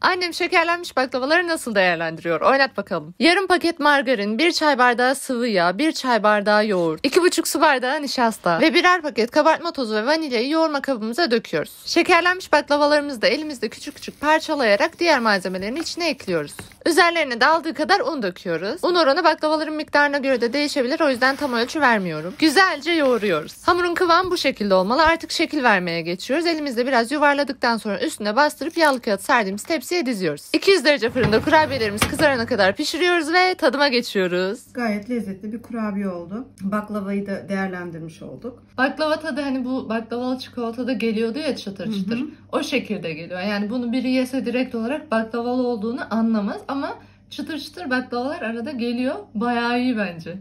Annem şekerlenmiş baklavaları nasıl değerlendiriyor? Oynat bakalım. Yarım paket margarin, bir çay bardağı sıvı yağ, bir çay bardağı yoğurt, iki buçuk su bardağı nişasta ve birer paket kabartma tozu ve vanilyayı yoğurma kabımıza döküyoruz. Şekerlenmiş baklavalarımızı da elimizde küçük küçük parçalayarak diğer malzemelerin içine ekliyoruz. Üzerlerine de aldığı kadar un döküyoruz. Un oranı baklavaların miktarına göre de değişebilir o yüzden tam ölçü vermiyorum. Güzelce yoğuruyoruz. Hamurun kıvamı bu şekilde olmalı. Artık şekil vermeye geçiyoruz. Elimizde biraz yuvarladıktan sonra üstüne bastırıp yağlı kağıt serdiğimiz tepsiye diziyoruz. 200 derece fırında kurabiyelerimiz kızarana kadar pişiriyoruz ve tadıma geçiyoruz. Gayet lezzetli bir kurabiye oldu. Baklavayı da değerlendirmiş olduk. Baklava tadı hani bu baklavalı çikolatada geliyordu ya çıtır çıtır. Hı hı. O şekilde geliyor. Yani bunu biri yese direkt olarak baklavalı olduğunu anlamaz ama çıtır çıtır baklavalar arada geliyor. Bayağı iyi bence.